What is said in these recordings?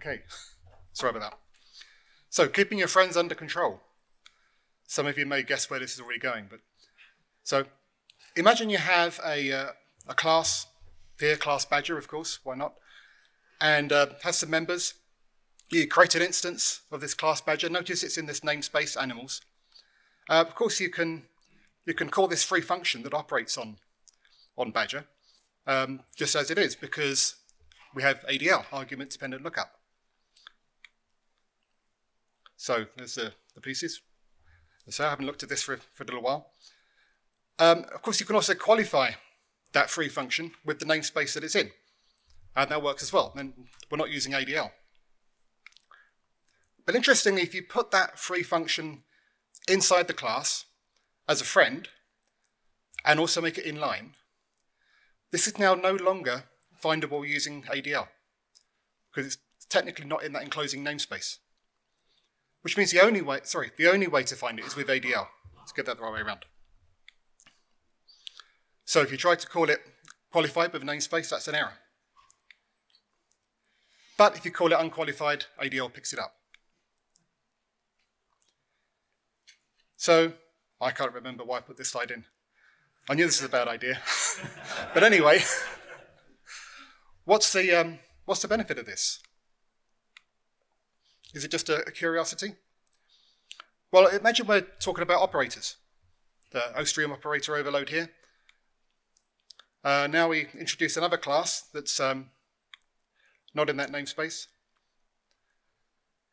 Okay, sorry about that. So, keeping your friends under control. Some of you may guess where this is already going, but so imagine you have a, uh, a class, here, class badger, of course, why not? And uh, has some members. You create an instance of this class badger. Notice it's in this namespace animals. Uh, of course, you can you can call this free function that operates on on badger um, just as it is because we have ADL, argument dependent lookup. So there's the, the pieces. So I haven't looked at this for, for a little while. Um, of course, you can also qualify that free function with the namespace that it's in. And that works as well. And we're not using ADL. But interestingly, if you put that free function inside the class as a friend and also make it inline, this is now no longer findable using ADL because it's technically not in that enclosing namespace. Which means the only way, sorry, the only way to find it is with ADL. Let's get that the right way around. So if you try to call it qualified with a namespace, that's an error. But if you call it unqualified, ADL picks it up. So I can't remember why I put this slide in. I knew this was a bad idea. but anyway, what's the, um, what's the benefit of this? Is it just a, a curiosity? Well, imagine we're talking about operators. The OSTREAM operator overload here. Uh, now we introduce another class that's um, not in that namespace.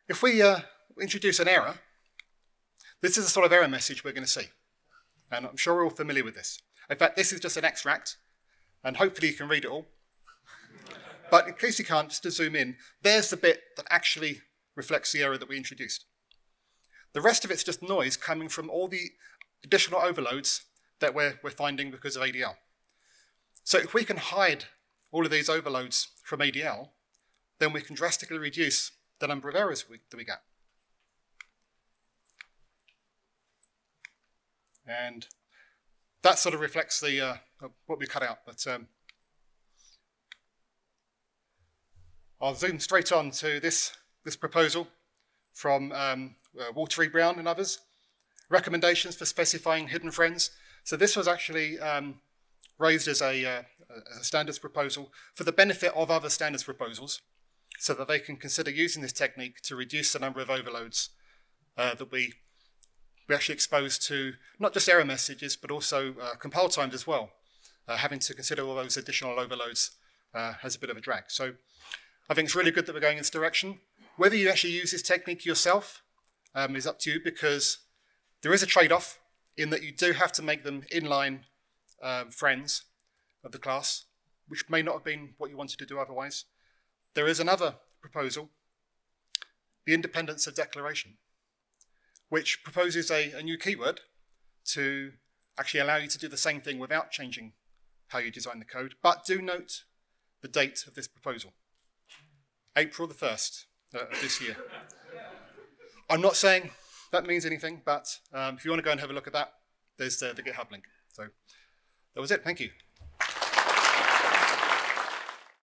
If we uh, introduce an error, this is the sort of error message we're going to see. And I'm sure we're all familiar with this. In fact, this is just an extract, and hopefully you can read it all. But in case you can't, just to zoom in, there's the bit that actually reflects the error that we introduced. The rest of it's just noise coming from all the additional overloads that we're, we're finding because of ADL. So if we can hide all of these overloads from ADL, then we can drastically reduce the number of errors we, that we get. And that sort of reflects the uh, what we cut out. But um, I'll zoom straight on to this, this proposal from um, uh, Walter Brown and others. Recommendations for specifying hidden friends. So this was actually um, raised as a, uh, a standards proposal for the benefit of other standards proposals so that they can consider using this technique to reduce the number of overloads uh, that we we actually exposed to not just error messages, but also uh, compile times as well. Uh, having to consider all those additional overloads uh, has a bit of a drag. So I think it's really good that we're going in this direction. Whether you actually use this technique yourself um, is up to you because there is a trade-off in that you do have to make them inline um, friends of the class, which may not have been what you wanted to do otherwise. There is another proposal, the independence of declaration which proposes a, a new keyword to actually allow you to do the same thing without changing how you design the code. But do note the date of this proposal April the 1st uh, this year. I'm not saying that means anything, but um, if you want to go and have a look at that, there's the, the GitHub link. So that was it. Thank you.